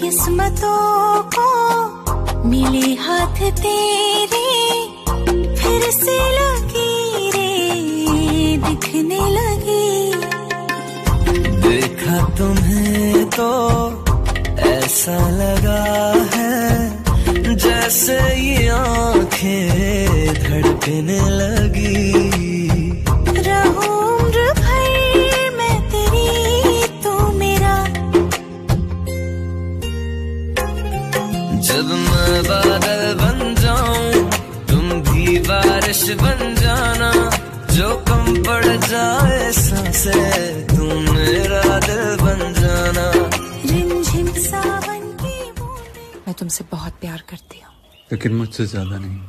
किस्मतों को मिले हाथ तेरे, फिर से लकीरें दिखने लगी। देखा तुम्हें तो ऐसा लगा है, जैसे ये आँखें धड़कने लगी। जब मैं बादल बन जाऊँ तुम भी बारिश बन जाना। जो कम पड़ जाए सांसे तुम मेरा दिल बन जाना। सावन की मैं तुमसे बहुत प्यार करती हूँ। लेकिन मुझसे ज़्यादा नहीं।